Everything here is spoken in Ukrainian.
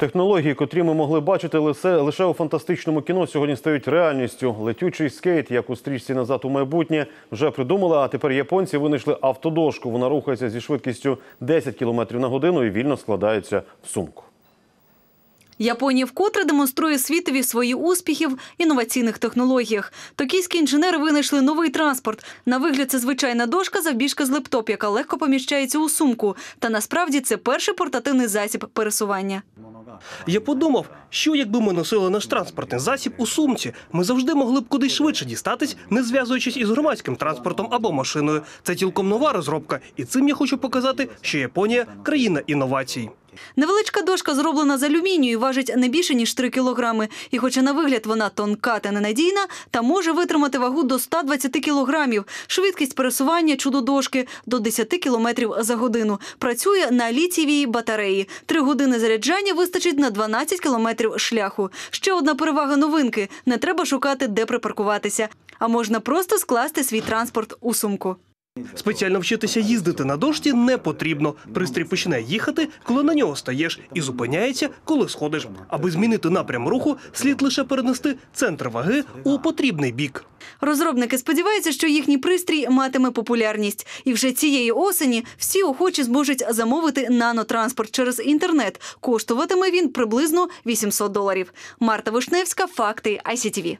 Технології, котрі ми могли бачити лише, лише у фантастичному кіно, сьогодні стають реальністю. Летючий скейт, як у стрічці назад у майбутнє, вже придумали. А тепер японці винайшли автодошку. Вона рухається зі швидкістю 10 км на годину і вільно складається в сумку. Японія вкотре демонструє світові свої успіхи в інноваційних технологіях. Токійські інженери винайшли новий транспорт. На вигляд це звичайна дошка завбільшки з лептоп, яка легко поміщається у сумку. Та насправді це перший портативний засіб пересування. Я подумав, що якби ми носили наш транспортний засіб у сумці, ми завжди могли б кудись швидше дістатись, не зв'язуючись із громадським транспортом або машиною. Це цілком нова розробка, і цим я хочу показати, що Японія країна інновацій. Невеличка дошка зроблена з алюмінію і важить не більше ніж 3 кілограми. І хоча на вигляд вона тонка та ненадійна, та може витримати вагу до 120 кілограмів. Швидкість пересування чудо-дошки до 10 кілометрів за годину. Працює на літієвій батареї. Три години заряджання вистачить на 12 кілометрів шляху. Ще одна перевага новинки: не треба шукати, де припаркуватися, а можна просто скласти свій транспорт у сумку. Спеціально вчитися їздити на дошці не потрібно. Пристрій почне їхати, коли на нього стаєш, і зупиняється, коли сходиш. Аби змінити напрям руху, слід лише перенести центр ваги у потрібний бік. Розробники сподіваються, що їхній пристрій матиме популярність, і вже цієї осені всі охочі зможуть замовити нанотранспорт через інтернет. Коштуватиме він приблизно 800 доларів. Марта Вишневська, факти ICTV.